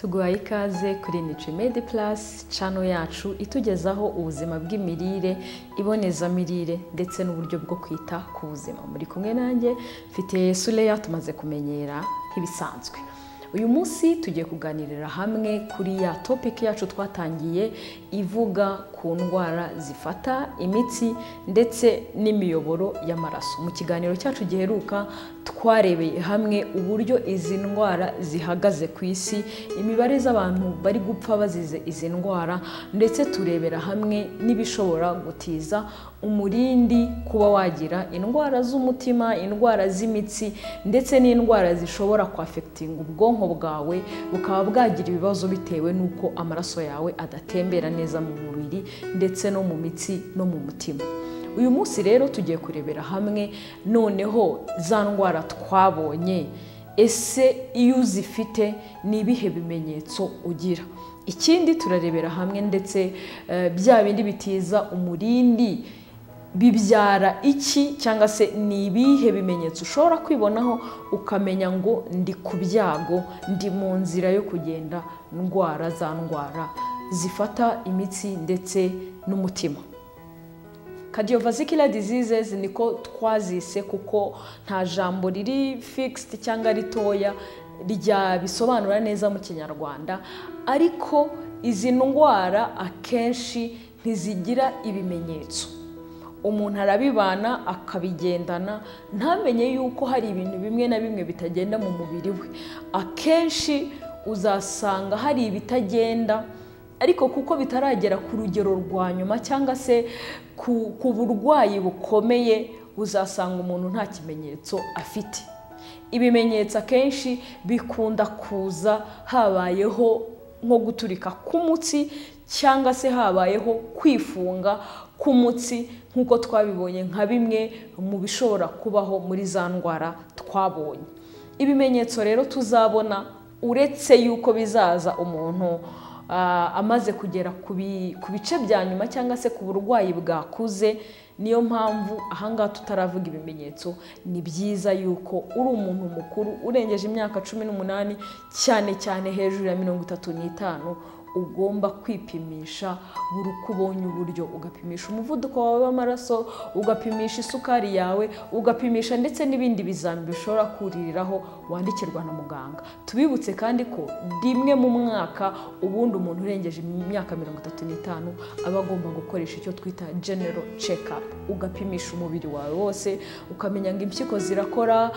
tuguhaye ikaze kuri Nutrimedi Plus cano yacu itugezaho ubuzima bw'imirire ibonezamirire ndetse n'uburyo bwo kwita ku buzima. Muri kumwe nanjye mfite Suleya tumaze kumenyera nk'ibisanzwe. Uyu munsi tugiye kuganirira hamwe kuri ya topiki yacu twatangiye ivuga ku ndwara zifata imitsi ndetse n'imiyoboro y'amaraso. Mu kiganiro cyacu giheruka twarebeye hamwe uburyo izi ndwara zihagaze ku isi imibare z'abantu bari gupfa bazize izi ndwara ndetse turebera hamwe n'ibishobora gutiza umurindi kuba wagira indwara z'umutima indwara z'imitsi ndetse n'indwara zishobora kwafekitinga ubwonko bwawe bukaba bwagira ibibazo bitewe n'uko amaraso yawe adatembera neza mu mubiri ndetse no mu mitsi no mu mutima. Uyu munsi rero tugiye kurebera hamwe noneho za ndwara twabonye ese iyo uzifite ni ibihe bimenyetso ugira? Ikindi turarebera hamwe ndetse bya bindi bitiza umurindi bibyara iki cyangwa se ni ibihe bimenyetso ushobora kwibonaho ukamenya ngo ndi ku byago ndi mu nzira yo kugenda ndwara za ndwara zifata imitsi ndetse n'umutima? Cardiovascular diseases niko twazise kuko nta jambo riri fixed cyangwa ritoya rya bisobanura neza mu kinyarwanda. Ariko izi ndwara akenshi ntizigira ibimenyetso. Umuntu arabibana akabigendana ntamenye yuko hari ibintu bimwe na bimwe bitagenda mu mubiri we. Akenshi uzasanga hari ibitagenda ariko kuko bitaragera ku rugero rwa nyuma cyangwa se ku burwayi bukomeye uzasanga umuntu nta kimenyetso afite. Ibimenyetso akenshi bikunda kuza habayeho nko guturika k'umutsi cyangwa se habayeho kwifunga k'umutsi nk'uko twabibonye nka bimwe mu bishobora kubaho muri za ndwara twabonye. Ibimenyetso rero tuzabona uretse yuko bizaza umuntu amaze kugera ku bice bya nyuma cyangwa se ku burwayi bwakuze niyo mpamvu ahangaha tutaravuga ibimenyetso. Ni byiza yuko uri umuntu mukuru urengeje imyaka cumi n'umunani cyane cyane hejuru ya mirongo itatu n'itanu ugomba kwipimisha buri uko ubonye uburyo ugapimisha umuvuduko wawe w'amaraso ugapimisha isukari yawe ugapimisha ndetse n'ibindi bizami bishobora kuririraho wandikirwa na muganga. Tubibutse kandi ko rimwe mu mwaka ubundi umuntu urengeje imyaka mirongo itatu n'itanu aba agomba gukoresha icyo twita genero up ugapimisha umubiri wawe wose ukamenya ngo impyiko zirakora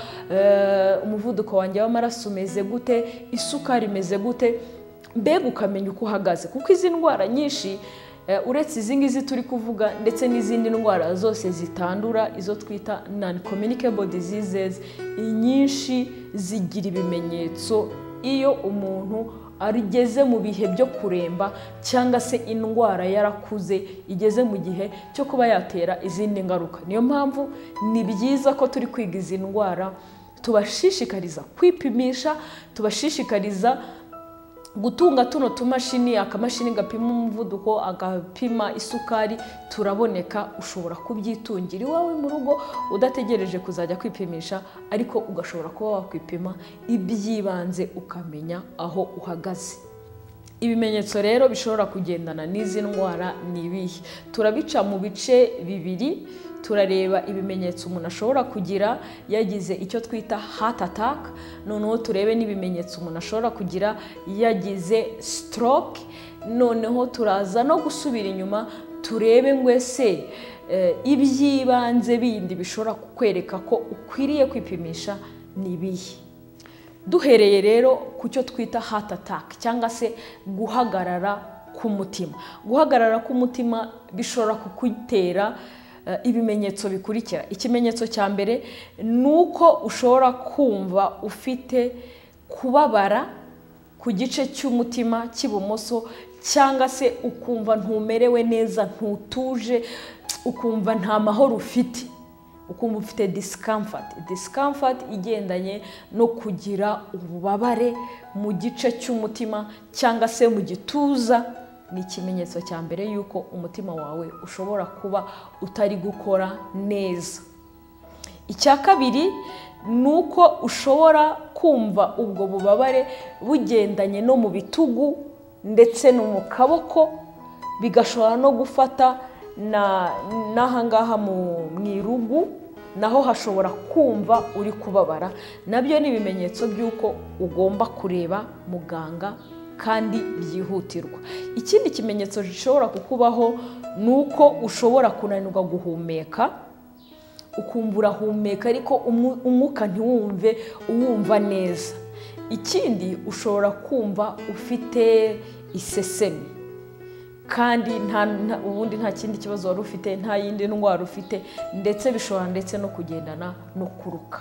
umuvuduko wanjye w'amaraso umeze gute isukari imeze gute mbega ukamenya uko uhagaze kuko izi ndwara nyinshi uretse izi ngizi turi kuvuga ndetse n'izindi ndwara zose zitandura izo twita non communicable diseases inyinshi zigira ibimenyetso iyo umuntu ageze mu bihe byo kuremba cyangwa se indwara yarakuze igeze mu gihe cyo kuba yatera izindi ngaruka. Niyo mpamvu ni byiza ko turi kwiga izi ndwara tubashishikariza kwipimisha tubashishikariza gutunga tuno tumashini akamashini gapima umuvuduko agapima isukari turaboneka ushobora kubyitungira. Iwawe mu rugo udategereje kuzajya kwipimisha ariko ugashobora kuba wakwipima iby'ibanze ukamenya aho uhagaze. Ibimenyetso rero bishobora kugendana n'izi ndwara ni ibihe? Turabica mu bice bibiri turareba ibimenyetso umuntu ashobora kugira yagize icyo twita heart attack noneho turebe n'ibimenyetso umuntu ashobora kugira yagize stroke noneho turaza no gusubira inyuma turebe ngo ese iby'ibanze bindi bishobora kukwereka ko ukwiriye kwipimisha ni ibihe. Duhereye rero ku cyo twita heart attack cyangwa se guhagarara k'umutima. Guhagarara k'umutima bishobora kukutera ibimenyetso bikurikira. Ikimenyetso cya mbere ni uko ushobora kumva ufite kubabara ku gice cy'umutima cy'ibumoso cyangwa se ukumva ntumerewe neza ntutuje ukumva nta mahoro ufite. Ukumva ufite disikamfati disikamfati igendanye no kugira ububabare mu gice cy'umutima cyangwa se mu gituza ni ikimenyetso cya mbere y'uko umutima wawe ushobora kuba utari gukora neza. Icya kabiri ni uko ushobora kumva ubwo bubabare bugendanye no mu bitugu ndetse no mu kaboko bigashobora no gufata n'ahangaha mu irugu naho hashobora kumva uri kubabara. Nabyo ni ibimenyetso by'uko ugomba kureba muganga kandi byihutirwa. Ikindi kimenyetso gishobora kukubaho ni uko ushobora kunanirwa guhumeka ukumva urahumeka ariko umwuka ntiwumve uwumva neza. Ikindi ushobora kumva ufite isesemi kandi ubundi nta kindi kibazo wari ufite nta yindi ndwara ufite ndetse bishobora ndetse no kugendana no kuruka.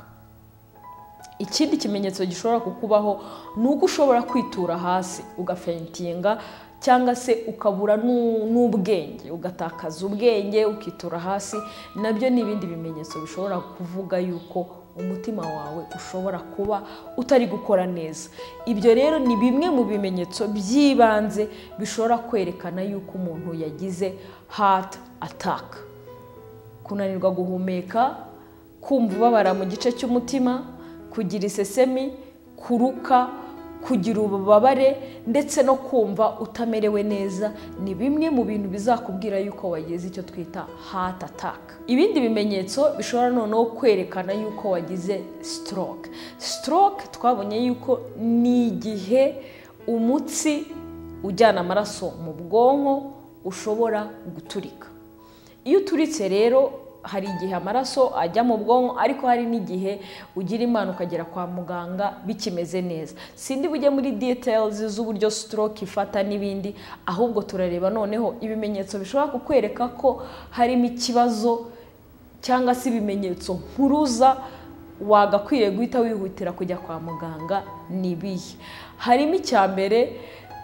Ikindi kimenyetso gishobora kukubaho ni uko ushobora kwitura hasi ugafentinga cyangwa se ukabura n'ubwenge ugatakaza ubwenge ukitura hasi na byo ni ibindi bimenyetso bishobora kuvuga yuko umutima wawe ushobora kuba utari gukora neza. Ibyo rero ni bimwe mu bimenyetso by'ibanze bishobora kwerekana yuko umuntu yagize hati ataka kunanirwa guhumeka kumva ubabara mu gice cy'umutima kugira isesemi kuruka kugira ububabare ndetse no kumva utamerewe neza ni bimwe mu bintu bizakubwira yuko wagize icyo twita hati ataka ibindi bimenyetso bishobora noneho kwerekana yuko wagize stroke. Stroke twabonye yuko ni igihe umutsi ujyana amaraso mu bwonko ushobora guturika. Iyo uturitse rero hari igihe amaraso ajya mu bwonko ariko hari n'igihe ugira imana ukagera kwa muganga bikimeze neza. Sindi bujye muri details z'uburyo stroke ifata n'ibindi ahubwo turareba noneho ibimenyetso bishobora kukwereka ko harimo ikibazo cyangwa se ibimenyetso mpuruza wagakwiriye guhita wihutira kujya kwa muganga ni ibihe harimo icya mbere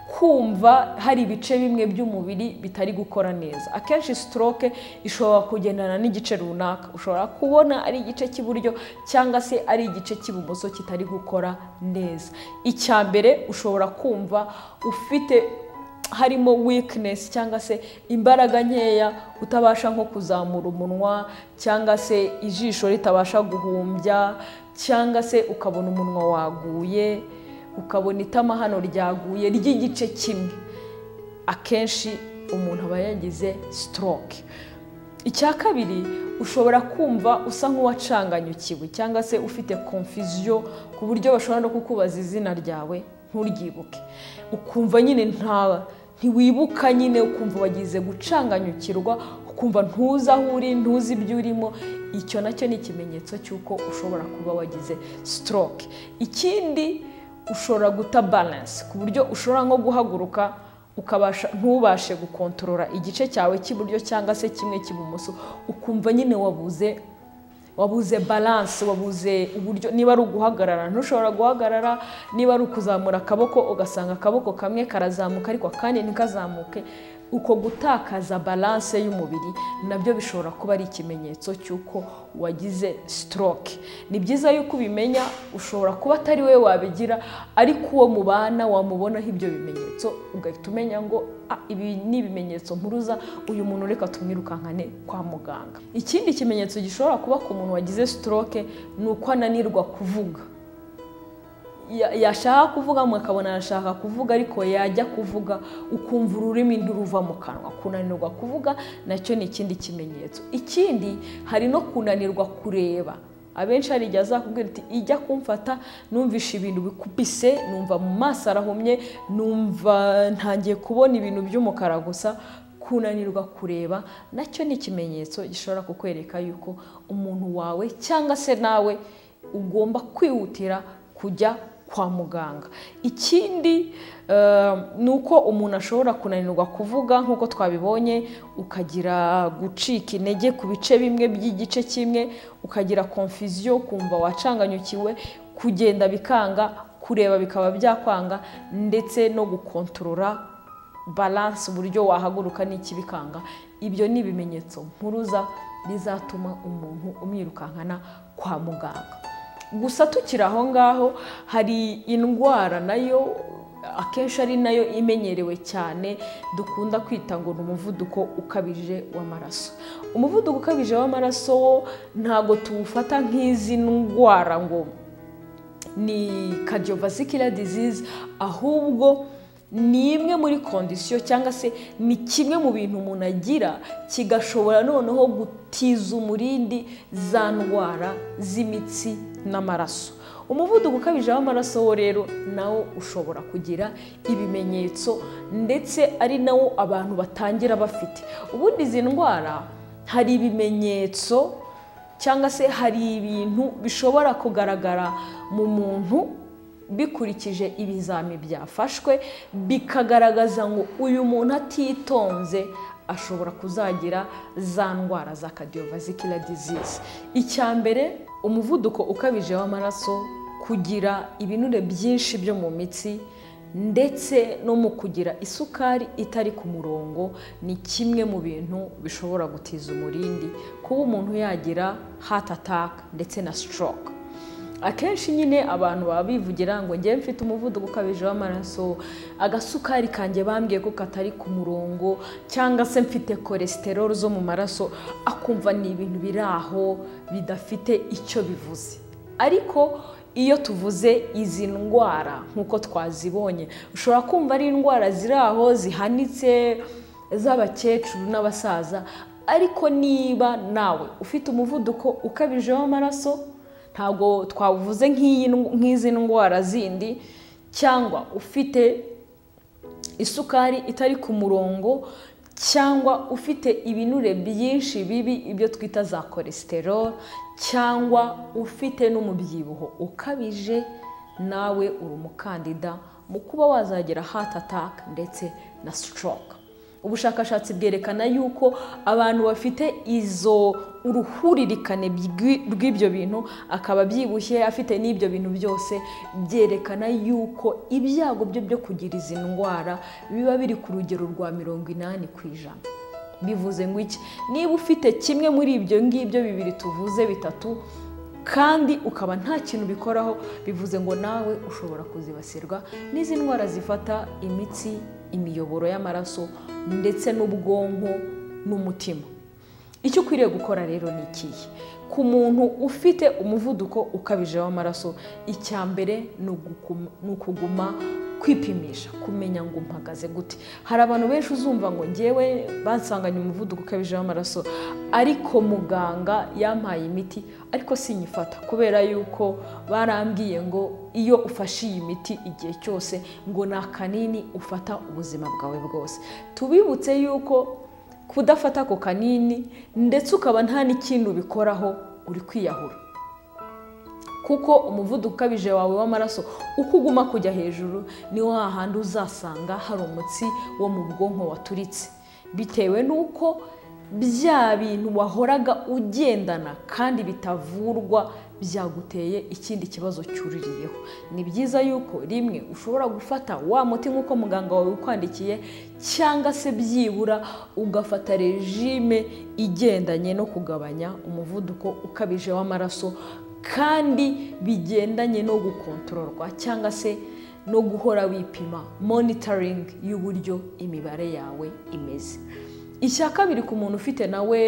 kumva hari ibice bimwe by'umubiri bitari gukora neza. Akenshi stroke ishobora kugendana n'igice runaka. Ushobora kubona ari igice cy'iburyo cyangwa se ari igice cy'ibumoso kitari gukora neza. Icya mbere ushobora kumva ufite harimo weakness cyangwa se imbaraga nkeya utabasha nko kuzamura umunwa cyangwa se ijisho ritabasha guhumbya cyangwa se ukabona umunwa waguye. Ukabona itama hano ryaguye ry'igice kimwe. Akenshi umuntu aba yagize stroke. Icya kabiri ushobora kumva usa nk'uwacanganyukiwe cyangwa se ufite confusion ku buryo bashobora no kukubaza izina ryawe nturyibuke. Ukumva nyine nta ntiwibuka nyine ukumva wagize gucanganyukirwa ukumva ntuzi aho uri ntuzi ibyo urimo. Icyo na cyo ni ikimenyetso cy'uko ushobora kuba wagize stroke. Ikindi ushobora guta balance ku buryo ushobora nko guhaguruka ukabasha ntubashe gukontorora igice cyawe cy'iburyo cyangwa se kimwe cy'ibumoso. Ukumva nyine wabuze wabuze balance wabuze uburyo niba ari uguhagarara ntushobora guhagarara niba ari ukuzamura akaboko ugasanga akaboko kamwe karazamuka ariko akandi ntikazamuke uko gutakaza balance y'umubiri na byo bishobora kuba ari ikimenyetso cy'uko wagize stroke. Ni byiza yuko ubimenya ushobora kuba atari wowe wabigira ariko uwo mubana wamubonaho ibyo bimenyetso ugahita umenya ngo ibi ni ibimenyetso mpuruza uyu muntu reka tumwirukankane kwa muganga. Ikindi kimenyetso gishobora kuba ku muntu wagize stroke ni uko ananirwa kuvuga. Yashaka kuvuga mukabona arashaka kuvuga ariko yajya kuvuga ukumva ururimi ntiruva mu kanwa. Kunanirwa kuvuga na cyo ni ikindi kimenyetso. Ikindi hari no kunanirwa kureba. Abenshi hari igihe azakubwira ati ijya kumfata numvishe ibintu bikubise numva mu maso arahumye numva ntangiye kubona ibintu by'umukara gusa. Kunanirwa kureba na cyo ni ikimenyetso gishobora kukwereka yuko umuntu wawe cyangwa se nawe ugomba kwihutira kujya kwa muganga. Ikindi ni uko umuntu ashobora kunanirwa kuvuga nk'uko twabibonye ukagira gucika intege ku bice bimwe by'igice kimwe ukagira confusion kumva wacanganyukiwe kugenda bikanga kureba bikaba byakwanga ndetse no gukontorora balance uburyo wahaguruka n'iki bikanga. Ibyo ni ibimenyetso mpuruza bizatuma umuntu umwirukankana kwa muganga. Gusa tukiri aho ngaho hari indwara na yo akenshi ari na yo imenyerewe cyane dukunda kwita ngo ni umuvuduko ukabije w'amaraso. Umuvuduko ukabije w'amaraso wo ntabwo tuwufata nk'izi ndwara ngo ni cardiovascular disease ahubwo ni imwe muri kondisiyo cyangwa se ni kimwe mu bintu umuntu agira kigashobora noneho gutiza umurindi za ndwara z'imitsi n'amaraso. Umuvuduko ukabije w'amaraso wo rero nawo ushobora kugira ibimenyetso ndetse ari nawo abantu batangira bafite. Ubundi izi ndwara hari ibimenyetso cyangwa se hari ibintu bishobora kugaragara mu muntu bikurikije ibizami byafashwe bikagaragaza ngo uyu muntu atitonze ashobora kuzagira za ndwara za cardiovascular disease. Icya mbere umuvuduko ukabije w'amaraso kugira ibinure byinshi byo mu mitsi ndetse no mu kugira isukari itari ku murongo ni kimwe mu bintu bishobora gutiza umurindi. Kuba umuntu yagira heart attack ndetse na stroke. Akenshi nyine abantu baba bivugira ngo ngewe mfite umuvuduko ukabije w'amaraso agasukari kanjye bambwiye ko katari ku murongo cyangwa se mfite cholesterol zo mu maraso akumva ni ibintu biri aho bidafite icyo bivuze. Ariko iyo tuvuze izi ndwara nk'uko twazibonye ushobora kumva ari indwara ziri aho zihanitse z'abakecuru n'abasaza ariko niba nawe ufite umuvuduko ukabije w'amaraso ntabwo twavuze nk'izi ndwara zindi cyangwa ufite isukari itari ku murongo cyangwa ufite ibinure byinshi bibi ibyo twita za cholesterol cyangwa ufite n'umubyibuho ukabije nawe uri umukandida mu kuba wazagira heart attack ndetse na stroke. Ubushakashatsi bwerekana yuko abantu bafite izo uruhuririkane rw'ibyo bintu akaba abyibushye afite n'ibyo bintu byose byerekana yuko ibyago bye byo kugira izi ndwara biba biri ku rugero rwa mirongo inani ku ijana. Bivuze ngo iki? Niba ufite kimwe muri ibyo ngibyo bibiri tuvuze bitatu kandi ukaba nta kintu bikoraho bivuze ngo nawe ushobora kuzibasirwa n'izi ndwara zifata imitsi imiyoboro y'amaraso ndetse n'ubwonko n'umutima. Icyo ukwiriye gukora rero ni ikihe ku muntu ufite umuvuduko ukabije w'amaraso icya mbere ni ukuguma kwipimisha kumenya ngo mpagaze gute. Hari abantu benshi uzumva ngo ngewe bansanganye umuvuduko ukabije w'amaraso. Ariko muganga yampaye imiti ariko sinyifata kubera yuko barambwiye ngo iyo ufashe iyi miti igihe cyose ngo ni akanini ufata ubuzima bwawe bwose. Tubibutse yuko kudafata ako kanini ndetse ukaba nta n'ikindi ubikoraho uri kwiyahura. Kuko umuvuduko ukabije wawe w'amaraso uko uguma kujya hejuru ni ho hahandi uzasanga hari umutsi wo mu bwonko waturitse. Bitewe n'uko bya bintu wahoraga ugendana kandi bitavurwa byaguteye ikindi kibazo cyuririyeho. Ni byiza yuko rimwe ushobora gufata wa muti nk'uko muganga wawe ukwandikiye cyangwa se byibura ugafata regime igendanye no kugabanya umuvuduko ukabije w'amaraso kandi bigendanye no gukontororwa cyangwa se no guhora wipima monitoring y'uburyo imibare yawe imeze. Icya kabiri ku muntu ufite nawe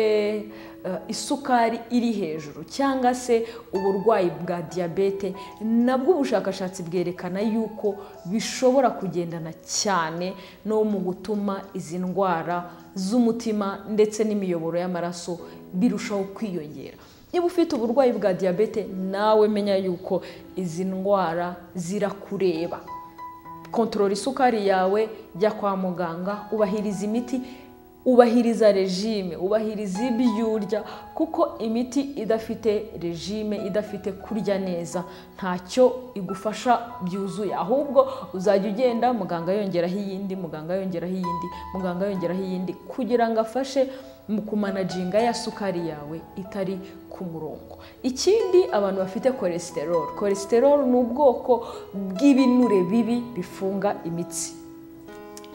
isukari iri hejuru cyangwa se uburwayi bwa diyabete nabwo ubushakashatsi bwerekana yuko bishobora kugendana cyane no mu gutuma izi ndwara z'umutima ndetse n'imiyoboro y'amaraso birushaho kwiyongera. Niba ufite uburwayi bwa diyabete nawe menya yuko izi ndwara zirakureba. Kontorora isukari yawe jya kwa muganga ubahiriza imiti ubahiriza regime ubahiriza ibyo urya kuko imiti idafite regime idafite kurya neza ntacyo igufasha byuzuye. Ahubwo uzajya ugenda muganga yongeraho iyindi muganga yongeraho iyindi muganga yongeraho iyindi kugira ngo afashe mu kumanaginga ya sukari yawe itari ku murongo. Ikindi abantu bafite cholesterol. Cholesterol ni ubwoko bw'ibinure bibi bifunga imitsi.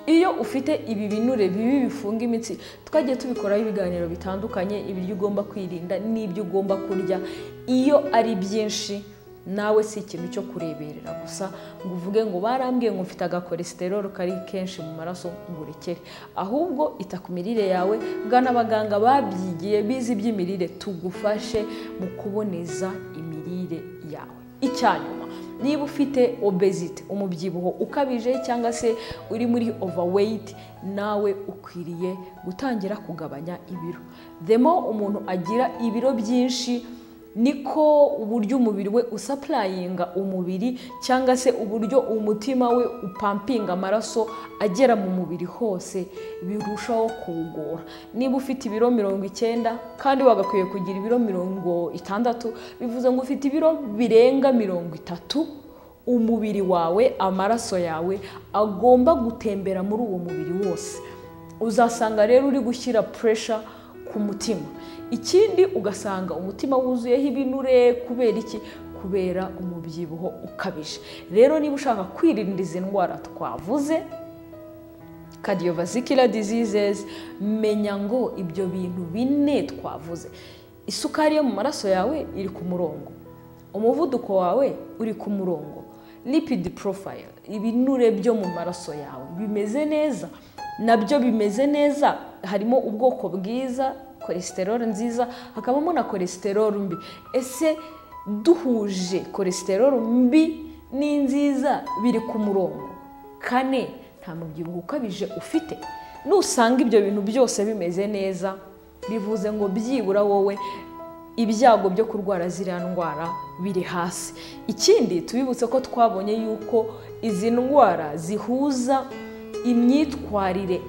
Iyo ufite ibi binure bibi bifunga imitsi twagiye tubikoraho ibiganiro bitandukanye ibiryo ugomba kwirinda n'ibyo ugomba kurya. Iyo ari byinshi nawe si ikintu cyo kureberera gusa ngo uvuge ngo barambwiye ngo mfite agakolesterol kari kenshi mu maraso ngo urekere. Ahubwo ita ku mirire yawe gana abaganga babyigiye bize iby'imirire tugufashe mu kuboneza imirire yawe. Icyanyuma niba ufite obezite umubyibuho ukabije cyangwa se uri muri overweight nawe ukwiriye gutangira kugabanya ibiro. Demo umuntu agira ibiro byinshi niko uburyo umubiri we usapurayinga umubiri cyangwa se uburyo umutima we upampinga amaraso agera mu mubiri hose birushaho kuwugora niba ufite ibiro mirongo icyenda kandi wagakwiye kugira ibiro mirongo itandatu bivuze ngo ufite ibiro birenga mirongo itatu umubiri wawe amaraso yawe agomba gutembera muri uwo mubiri wose. Uzasanga rero uri gushyira puresha ku mutima. Ikindi ugasanga umutima wuzuyeho ibinure kubera iki? Kubera umubyibuho ukabije. Rero niba ushaka kwirinda izi ndwara twavuze cardiovascular diseases menya ngo ibyo bintu bine twavuze. Isukari yo mu maraso yawe iri ku murongo. Umuvuduko wawe uri ku murongo. Lipid profile ibinure byo mu maraso yawe. Bimeze neza. Nabyo bimeze neza harimo ubwoko bwiza cholesterol nziza hakabamo na cholesterol mbi. Ese duhuje cholesterol mbi ni nziza biri ku murongo? Kane nta mubyibuho ukabije ufite. Nusanga ibyo bintu byose bimeze neza bivuze ngo byibura wowe ibyago byo kurwara ziriya ndwara biri hasi. Ikindi tubibutse ko twabonye yuko izi ndwara zihuza imyitwarire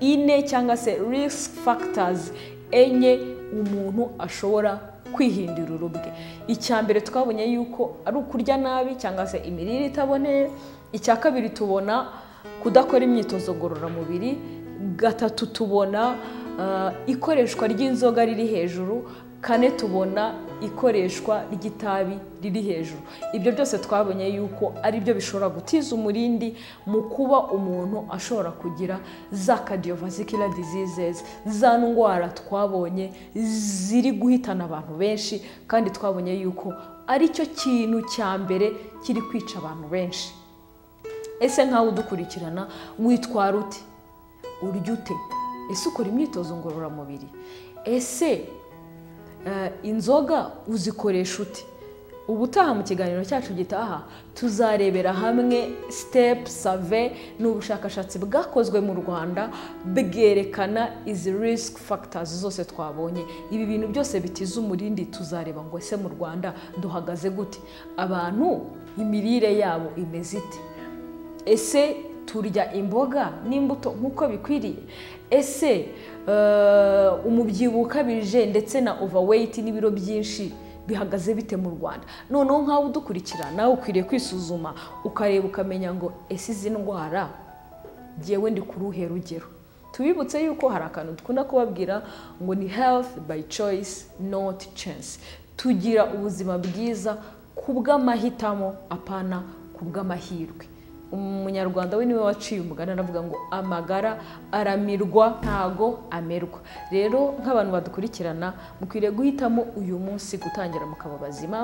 ine cyangwa se risk factors enye umuntu ashobora kwihindurira ubwe icya mbere twabonye yuko ari ukurya nabi cyangwa se imirire itaboneye. Icya kabiri tubona kudakora imyitozo ngororamubiri. Gatatu tubona ikoreshwa ry'inzoga riri hejuru. Kane tubona ikoreshwa ry'itabi riri hejuru. Ibyo byose twabonye yuko ari byo bishobora gutiza umurindi mu kuba umuntu ashobora kugira za cardiovascular diseases za ndwara twabonye ziri guhitana abantu benshi kandi twabonye yuko ari cyo kintu cya mbere kiri kwica abantu benshi. Ese nkawe udukurikirana witwara ute urya ute? Ese ukora imyitozo ngororamubiri? Ese inzoga uzikoresha ute ubutaha mu kiganiro cyacu gitaha tuzarebera hamwe sitepu save ni ubushakashatsi bwakozwe mu rwanda bwerekana izi risiki fagitazi zose twabonye. Ibi bintu byose bitiza umurindi tuzareba ngo ese mu rwanda duhagaze gute? Abantu imirire yabo imeze ite? Ese turya imboga n'imbuto nk'uko bikwiriye? Ese umubyibuho ukabije ndetse na overweight n'ibiro byinshi bihagaze bite mu rwanda? Noneho nk'aho udukurikira nawe ukwiriye kwisuzuma ukareba ukamenya ngo ese izi ndwara ngewe ndi ku ruhe rugero? Tubibutse yuko hari akantu dukunda kubabwira ngo ni health by choice not chance. Tugira ubuzima bwiza ku bw'amahitamo apana ku bw'amahirwe. Umunyarwanda we ni we waciye umugani aravuga ngo amagara aramirwa ntago amerwa. Rero nk'abantu badukurikirana mukwiriye guhitamo uyu munsi gutangira mukaba bazima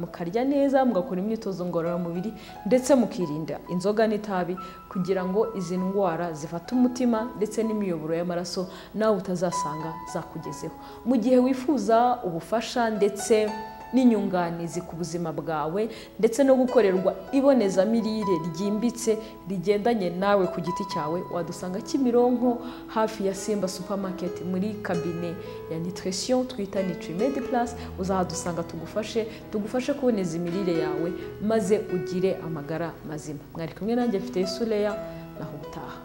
mukarya neza mugakora imyitozo ngororamubiri ndetse mukirinda inzoga n'itabi kugira ngo izi ndwara zifate umutima ndetse n'imiyoboro y'amaraso nawe utazasanga zakugezeho. Mu gihe wifuza ubufasha ndetse n'inyunganizi ku buzima bwawe ndetse no gukorerwa ibonezamirire ryimbitse rigendanye nawe ku giti cyawe. Wadusanga kimironko hafi ya simba supamaketi muri kabine ya nutrition twita nitrimedi plus. Uzahadusanga tugufashe tugufashe kuboneza imirire yawe maze ugire amagara mazima. Mwari kumwe nanjye mfite isureya naho ubutaha.